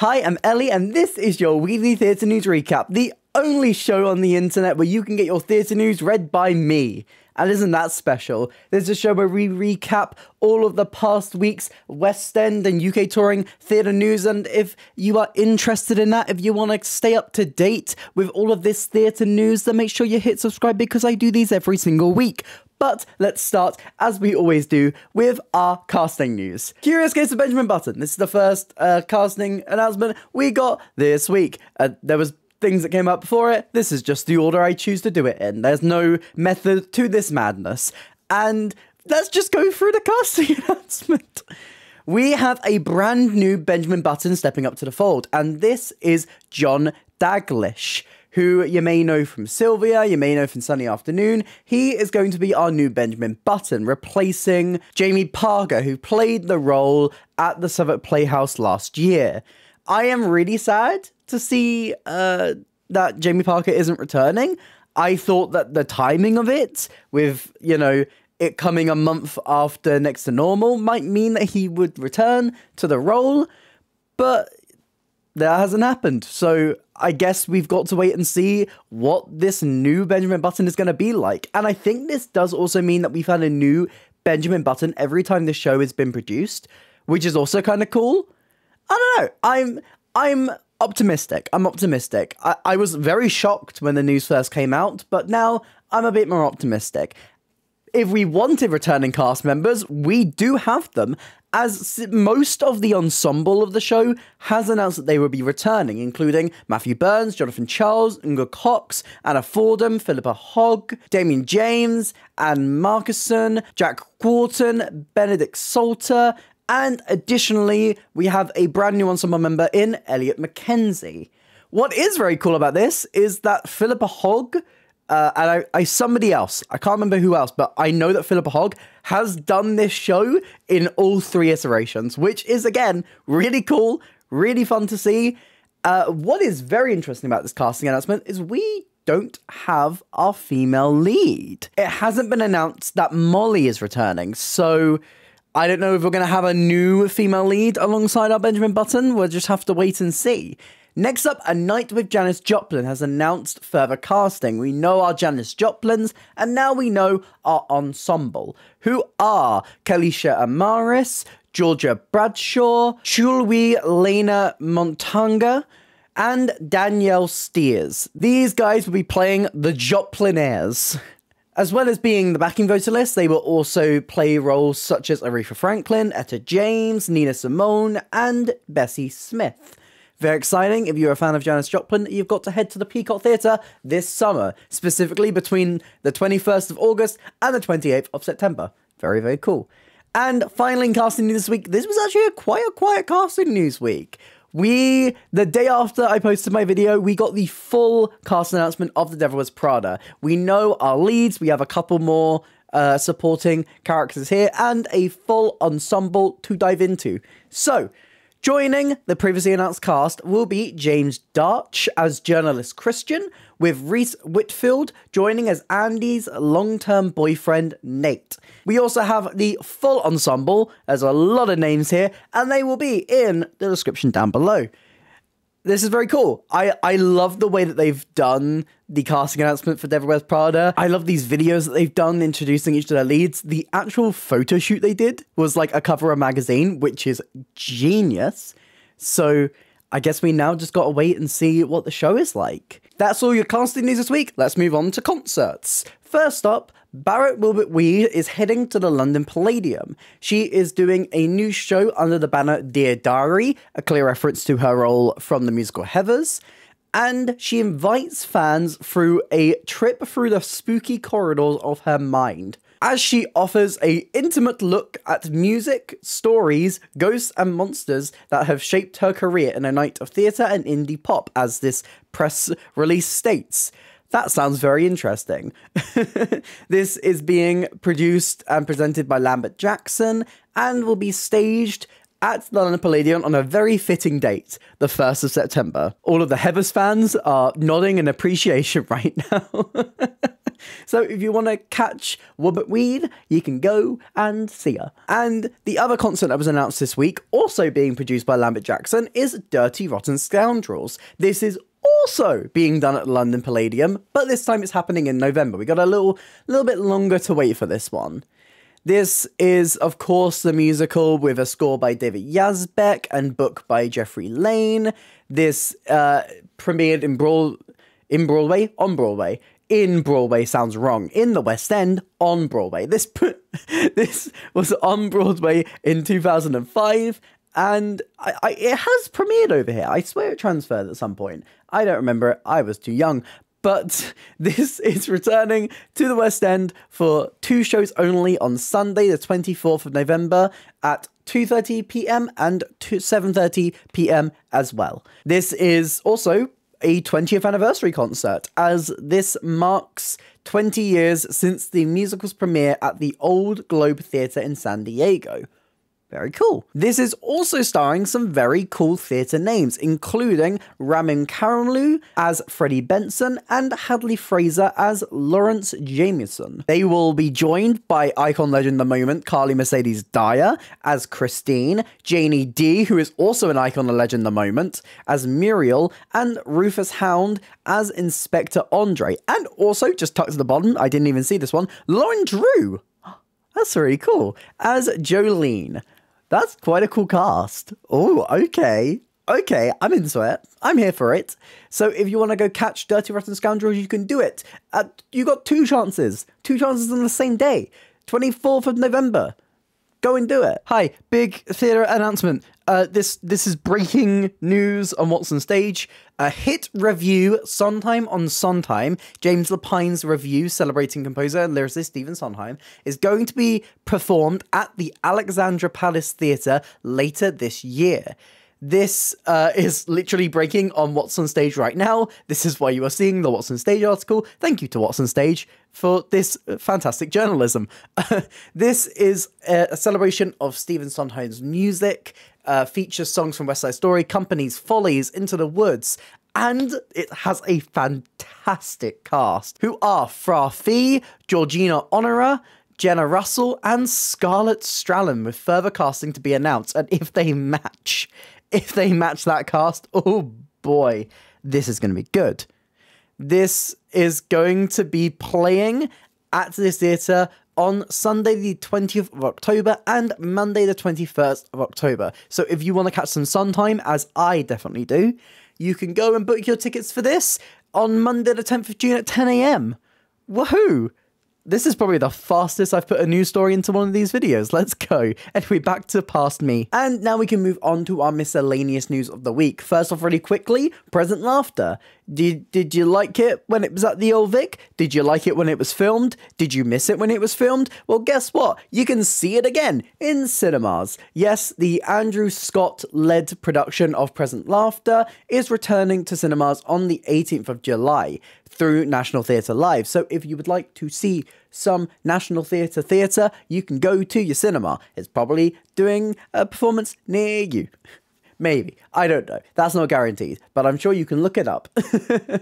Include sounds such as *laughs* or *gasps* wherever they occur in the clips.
Hi, I'm Ellie, and this is your weekly theatre news recap, the only show on the internet where you can get your theatre news read by me. And isn't that special? There's a show where we recap all of the past week's West End and UK touring theatre news. And if you are interested in that, if you want to stay up to date with all of this theatre news, then make sure you hit subscribe because I do these every single week. But let's start, as we always do, with our casting news. Curious Case of Benjamin Button. This is the first uh, casting announcement we got this week. Uh, there was things that came up before it. This is just the order I choose to do it in. There's no method to this madness. And let's just go through the casting *laughs* announcement. We have a brand new Benjamin Button stepping up to the fold, and this is John Dagleish who you may know from Sylvia, you may know from Sunny Afternoon. He is going to be our new Benjamin Button, replacing Jamie Parker, who played the role at the Southwark Playhouse last year. I am really sad to see uh, that Jamie Parker isn't returning. I thought that the timing of it, with, you know, it coming a month after Next to Normal, might mean that he would return to the role. But that hasn't happened. So I guess we've got to wait and see what this new Benjamin Button is going to be like. And I think this does also mean that we've had a new Benjamin Button every time the show has been produced, which is also kind of cool. I don't know. I'm I'm optimistic. I'm optimistic. I, I was very shocked when the news first came out, but now I'm a bit more optimistic if we wanted returning cast members, we do have them, as most of the ensemble of the show has announced that they will be returning, including Matthew Burns, Jonathan Charles, Inga Cox, Anna Fordham, Philippa Hogg, Damien James, Anne Markison, Jack Quarton, Benedict Salter, and additionally, we have a brand new ensemble member in Elliot Mackenzie. What is very cool about this is that Philippa Hogg uh, and I, I somebody else, I can't remember who else, but I know that Philippa Hogg has done this show in all three iterations, which is again really cool, really fun to see. Uh, what is very interesting about this casting announcement is we don't have our female lead. It hasn't been announced that Molly is returning, so I don't know if we're going to have a new female lead alongside our Benjamin Button. We'll just have to wait and see. Next up, A Night with Janis Joplin has announced further casting. We know our Janis Joplins, and now we know our ensemble, who are Kalisha Amaris, Georgia Bradshaw, Chulwi Lena Montanga, and Danielle Steers. These guys will be playing the Joplinaires. As well as being the backing vocalist, they will also play roles such as Aretha Franklin, Etta James, Nina Simone, and Bessie Smith. Very exciting. If you're a fan of Janis Joplin, you've got to head to the Peacock Theatre this summer, specifically between the 21st of August and the 28th of September. Very, very cool. And finally, in casting news this week, this was actually a quite a quiet casting news week. We, the day after I posted my video, we got the full cast announcement of The Devil Wears Prada. We know our leads, we have a couple more uh, supporting characters here, and a full ensemble to dive into. So, Joining the previously announced cast will be James Darch as journalist Christian, with Rhys Whitfield joining as Andy's long term boyfriend Nate. We also have the full ensemble, there's a lot of names here, and they will be in the description down below this is very cool. I, I love the way that they've done the casting announcement for Devil Wears Prada. I love these videos that they've done introducing each of their leads. The actual photo shoot they did was like a cover of a magazine, which is genius. So I guess we now just gotta wait and see what the show is like. That's all your casting news this week. Let's move on to concerts. First up, Barrett Wilbert Weed is heading to the London Palladium. She is doing a new show under the banner Dear Diary, a clear reference to her role from the musical Heathers. And she invites fans through a trip through the spooky corridors of her mind as she offers a intimate look at music, stories, ghosts and monsters that have shaped her career in a night of theatre and indie pop as this press release states. That sounds very interesting. *laughs* this is being produced and presented by Lambert Jackson and will be staged at the London Palladium on a very fitting date, the 1st of September. All of the Heathers fans are nodding in appreciation *laughs* right now. *laughs* so if you want to catch Wobbit Weed, you can go and see her. And the other concert that was announced this week, also being produced by Lambert Jackson, is Dirty Rotten Scoundrels. This is also being done at London Palladium, but this time it's happening in November. We got a little little bit longer to wait for this one. This is, of course, the musical with a score by David Yazbek and book by Jeffrey Lane. This uh, premiered in Broad in Broadway on Broadway. In Broadway sounds wrong. In the West End on Broadway. This *laughs* this was on Broadway in 2005 and I, I, it has premiered over here. I swear it transferred at some point. I don't remember it. I was too young. But *laughs* this is returning to the West End for two shows only on Sunday, the 24th of November at 2:30 p.m. and 7:30 p.m. as well. This is also a 20th anniversary concert as this marks 20 years since the musical's premiere at the Old Globe Theatre in San Diego. Very cool. This is also starring some very cool theatre names, including Ramin Karimloo as Freddie Benson and Hadley Fraser as Lawrence Jameson. They will be joined by icon legend the moment Carly Mercedes Dyer as Christine, Janie Dee, who is also an icon legend the moment, as Muriel, and Rufus Hound as Inspector Andre. And also, just tucked to the bottom, I didn't even see this one, Lauren Drew. *gasps* That's really cool. As Jolene. That's quite a cool cast. Oh, okay. Okay, I'm into it. I'm here for it. So if you want to go catch Dirty Rotten Scoundrels, you can do it. Uh, you got two chances. Two chances on the same day. 24th of November. Go and do it. Hi, big theatre announcement. Uh, this this is breaking news on What's on Stage. A hit revue, Sondheim on Sondheim, James Lapine's revue celebrating composer and lyricist Stephen Sondheim, is going to be performed at the Alexandra Palace Theatre later this year. This uh, is literally breaking on What's on Stage right now. This is why you are seeing the What's on Stage article. Thank you to What's on Stage for this fantastic journalism. *laughs* this is a celebration of Stephen Sondheim's music, uh, features songs from West Side Story, Company's Follies, Into the Woods, and it has a fantastic cast who are Fra Fee, Georgina Onuorah, Jenna Russell, and Scarlett Strallen, with further casting to be announced. And if they match, if they match that cast, oh boy, this is going to be good. This is going to be playing at this theatre on Sunday, the 20th of October, and Monday, the 21st of October. So if you want to catch some sun time, as I definitely do, you can go and book your tickets for this on Monday, the 10th of June at 10 a.m. Woohoo! This is probably the fastest I've put a news story into one of these videos. Let's go. Anyway, back to past me. And now we can move on to our miscellaneous news of the week. First off, really quickly, Present Laughter. Did, did you like it when it was at the Old Vic? Did you like it when it was filmed? Did you miss it when it was filmed? Well, guess what? You can see it again in cinemas. Yes, the Andrew Scott led production of Present Laughter is returning to cinemas on the 18th of July through National Theatre Live. So if you would like to see some National Theatre theatre, you can go to your cinema. It's probably doing a performance near you. *laughs* Maybe. I don't know. That's not guaranteed, but I'm sure you can look it up.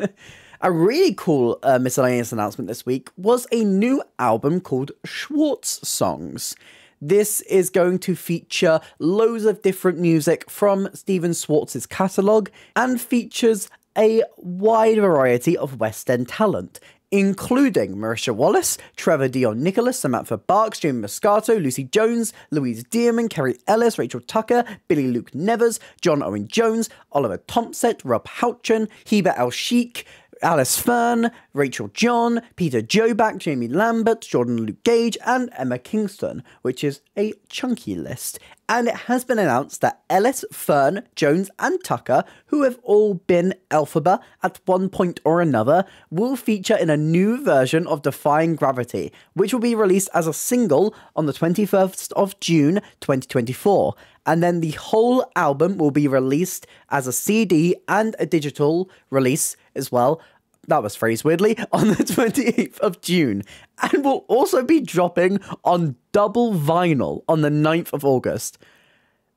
*laughs* a really cool uh, miscellaneous announcement this week was a new album called Schwartz Songs. This is going to feature loads of different music from Stephen Schwartz's catalogue and features a wide variety of West End talent, including Marisha Wallace, Trevor Dion Nicholas, Samantha Barks, Jamie Muscato, Lucy Jones, Louise Dearman, Kerry Ellis, Rachel Tucker, Billy Luke Nevers, John Owen Jones, Oliver Thompson, Rob Houchen, Heba El Sheikh, Alice Fern, Rachel John, Peter Joback, Jamie Lambert, Jordan Luke Gage, and Emma Kingston, which is a chunky list. And it has been announced that Ellis, Fern, Jones, and Tucker, who have all been Elphaba at one point or another, will feature in a new version of Defying Gravity, which will be released as a single on the 21st of June 2024 and then the whole album will be released as a CD and a digital release as well. That was phrased weirdly *laughs* on the 28th of June, and will also be dropping on double vinyl on the 9th of August.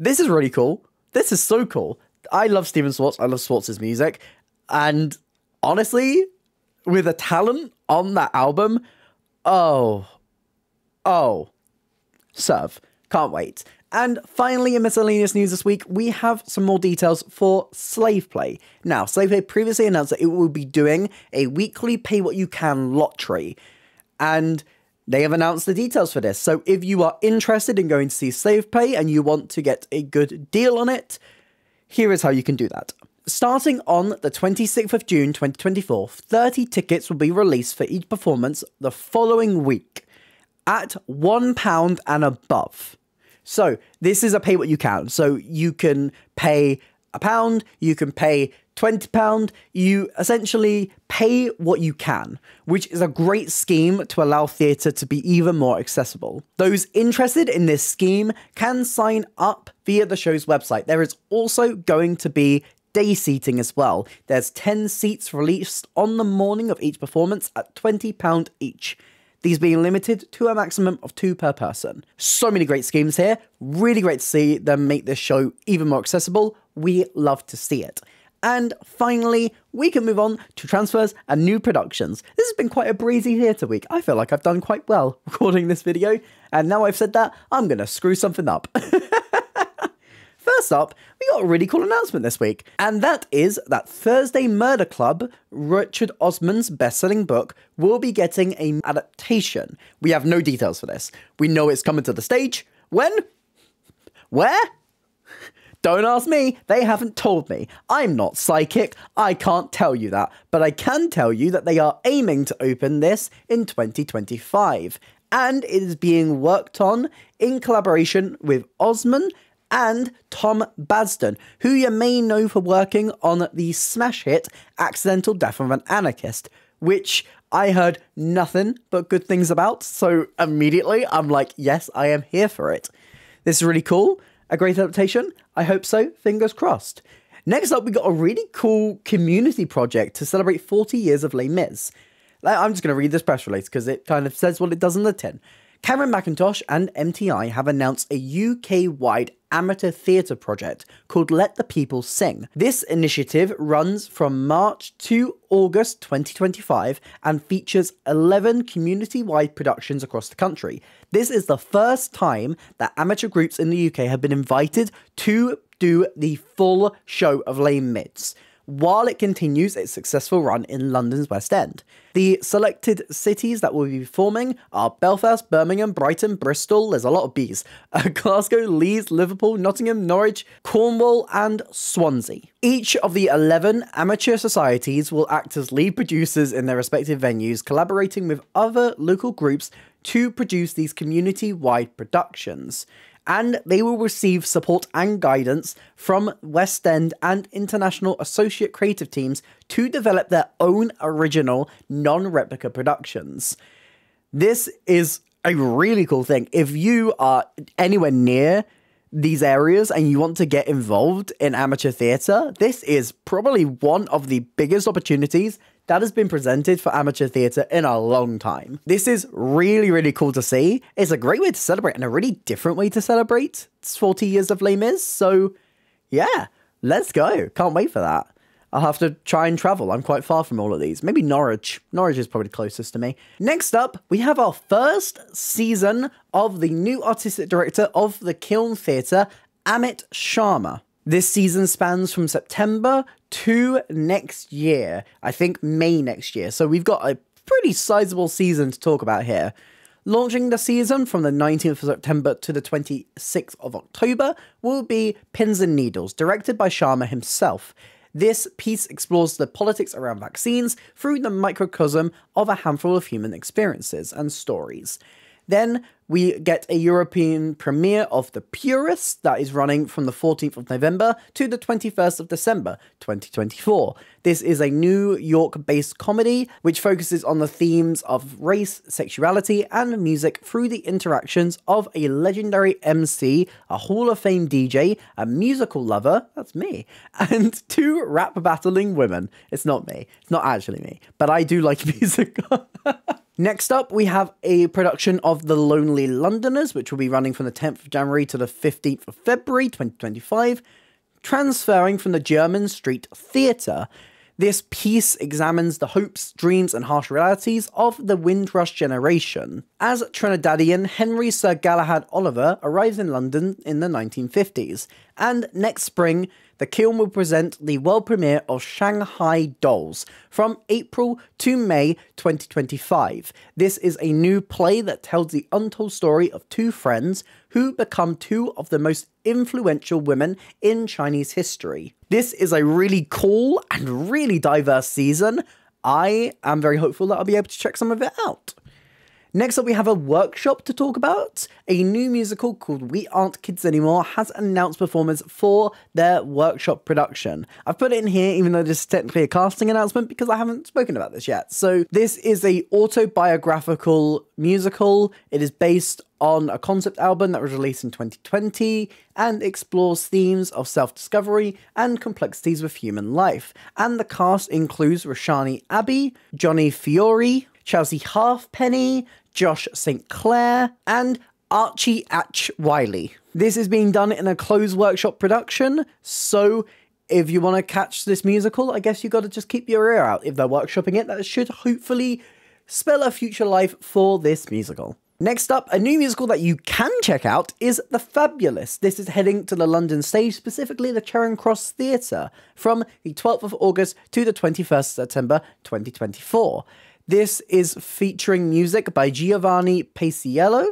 This is really cool. This is so cool. I love Stephen Schwartz. I love Schwartz's music, and honestly, with the talent on that album, oh, oh, serve. Can't wait. And finally, in miscellaneous news this week, we have some more details for Slave Play. Now, Slave Play previously announced that it will be doing a weekly pay what you can lottery. And they have announced the details for this. So if you are interested in going to see Slave Play and you want to get a good deal on it, here is how you can do that. Starting on the 26th of June 2024, 30 tickets will be released for each performance the following week at £1 and above. So this is a pay what you can. So you can pay a pound, you can pay £20, you essentially pay what you can, which is a great scheme to allow theatre to be even more accessible. Those interested in this scheme can sign up via the show's website. There is also going to be day seating as well. There's 10 seats released on the morning of each performance at £20 each these being limited to a maximum of two per person. So many great schemes here. Really great to see them make this show even more accessible. We love to see it. And finally, we can move on to transfers and new productions. This has been quite a breezy theatre week. I feel like I've done quite well *laughs* recording this video, and now I've said that, I'm gonna screw something up. *laughs* First up, we got a really cool announcement this week, and that is that Thursday Murder Club, Richard Osman's best-selling book, will be getting an adaptation. We have no details for this. We know it's coming to the stage. When? Where? Don't ask me, they haven't told me. I'm not psychic, I can't tell you that, but I can tell you that they are aiming to open this in 2025, and it is being worked on in collaboration with Osman and Tom Basden, who you may know for working on the smash hit Accidental Death of an Anarchist, which I heard nothing but good things about. So immediately I'm like, yes, I am here for it. This is really cool. A great adaptation. I hope so. Fingers crossed. Next up, we got a really cool community project to celebrate 40 years of Les Mis. I'm just going to read this press release because it kind of says what it does in the tin. Cameron Mackintosh and MTI have announced a UK wide amateur theatre project called Let the People Sing. This initiative runs from March to August 2025 and features 11 community wide productions across the country. This is the first time that amateur groups in the UK have been invited to do the full show of Les Mis while it continues its successful run in London's West End. The selected cities that will be performing are Belfast, Birmingham, Brighton, Bristol, there's a lot of B's, *laughs* uh, Glasgow, Leeds, Liverpool, Nottingham, Norwich, Cornwall, and Swansea. Each of the 11 amateur societies will act as lead producers in their respective venues, collaborating with other local groups to produce these community wide productions and they will receive support and guidance from West End and international associate creative teams to develop their own original non replica productions. This is a really cool thing. If you are anywhere near these areas and you want to get involved in amateur theatre, this is probably one of the biggest opportunities that has been presented for amateur theatre in a long time. This is really, really cool to see. It's a great way to celebrate and a really different way to celebrate. It's 40 years of Les Mis, so yeah, let's go. Can't wait for that. I'll have to try and travel. I'm quite far from all of these. Maybe Norwich. Norwich is probably closest to me. Next up, we have our first season of the new artistic director of the Kiln Theatre, Amit Sharma. This season spans from September to next year. I think May next year. So we've got a pretty sizable season to talk about here. Launching the season from the 19th of September to the 26th of October will be Pins and Needles, directed by Sharma himself. This piece explores the politics around vaccines through the microcosm of a handful of human experiences and stories. Then we get a European premiere of The Purists that is running from the 14th of November to the 21st of December 2024. This is a New York based comedy which focuses on the themes of race, sexuality, and music through the interactions of a legendary MC, a Hall of Fame DJ, a musical lover, that's me, *laughs* and two rap battling women. It's not me, it's not actually me, but I do like *laughs* music. Next up, we have a production of The Lonely Londoners, which will be running from the 10th of January to the 15th of February 2025, transferring from the Jermyn Street Theatre. This piece examines the hopes, dreams, and harsh realities of the Windrush generation. As Trinidadian, Henry Sir Galahad Oliver arrives in London in the 1950s, and next spring, the Kiln will present the world premiere of Shanghai Dolls from April to May 2025. This is a new play that tells the untold story of two friends who become two of the most influential women in Chinese history. This is a really cool and really diverse season. I am very hopeful that I'll be able to check some of it out. Next up, we have a workshop to talk about. A new musical called We Aren't Kids Anymore has announced performers for their workshop production. I've put it in here, even though this is technically a casting announcement, because I haven't spoken about this yet. So, this is a autobiographical musical. It is based on a concept album that was released in 2020 and explores themes of self discovery and complexities with human life. And the cast includes Rashani Abbey, Johnny Fiore, Chelsea Halfpenny, Josh St. Clair, and Archie Atch Wiley. This is being done in a closed workshop production, so if you want to catch this musical, I guess you've got to just keep your ear out. If they're workshopping it, that should hopefully spell a future life for this musical. Next up, a new musical that you can check out is The Fabulous. This is heading to the London stage, specifically the Charing Cross Theatre, from the 12th of August to the 21st September 2024. This is featuring music by Giovanni Paisiello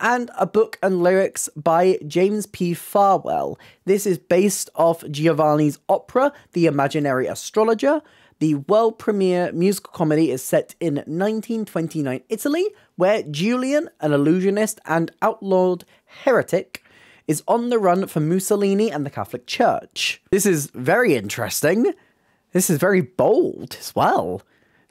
and a book and lyrics by James P. Farwell. This is based off Giovanni's opera, The Imaginary Astrologer. The world premiere musical comedy is set in 1929 Italy, where Julian, an illusionist and outlawed heretic, is on the run from Mussolini and the Catholic Church. This is very interesting. This is very bold as well.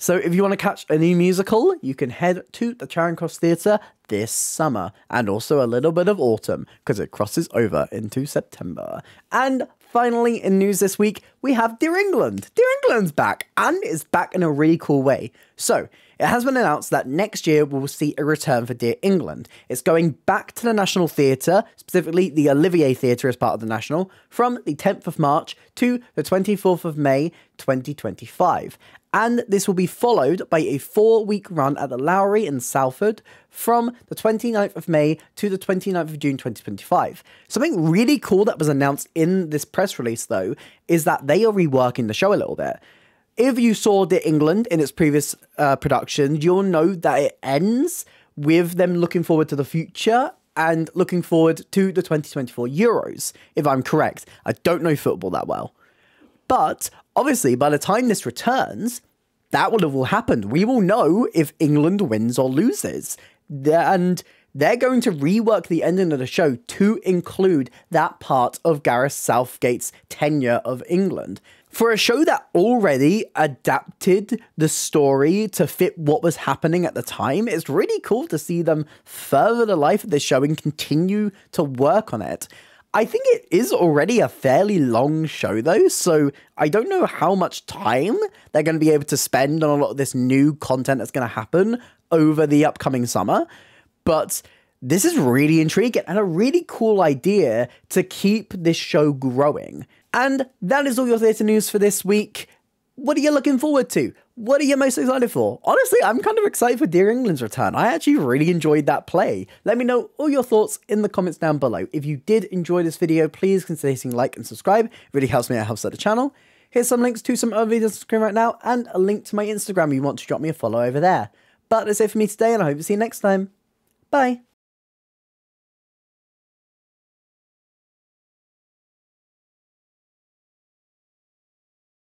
So if you want to catch a new musical, you can head to the Charing Cross Theatre this summer and also a little bit of autumn because it crosses over into September. And finally, in news this week, we have Dear England. Dear England's back and it's back in a really cool way. So it has been announced that next year we will see a return for Dear England. It's going back to the National Theatre, specifically the Olivier Theatre as part of the National, from the 10th of March to the 24th of May 2025 and this will be followed by a four week run at the Lowry in Salford from the 29th of May to the 29th of June 2025. Something really cool that was announced in this press release, though, is that they are reworking the show a little bit. If you saw Dear England in its previous uh, production, you'll know that it ends with them looking forward to the future and looking forward to the 2024 Euros, if I'm correct. I don't know football that well. But obviously, by the time this returns, that will have all happened. We will know if England wins or loses. And they're going to rework the ending of the show to include that part of Gareth Southgate's tenure of England. For a show that already adapted the story to fit what was happening at the time, it's really cool to see them further the life of this show and continue to work on it. I think it is already a fairly long show, though, so I don't know how much time they're going to be able to spend on a lot of this new content that's going to happen over the upcoming summer. But this is really intriguing and a really cool idea to keep this show growing. And that is all your theatre news for this week. What are you looking forward to? What are you most excited for? Honestly, I'm kind of excited for Dear England's return. I actually really enjoyed that play. Let me know all your thoughts in the comments down below. If you did enjoy this video, please consider hitting like and subscribe. It really helps me out, helps out the channel. Here's some links to some other videos on the screen right now, and a link to my Instagram if you want to drop me a follow over there. But that's it for me today, and I hope to see you next time. Bye.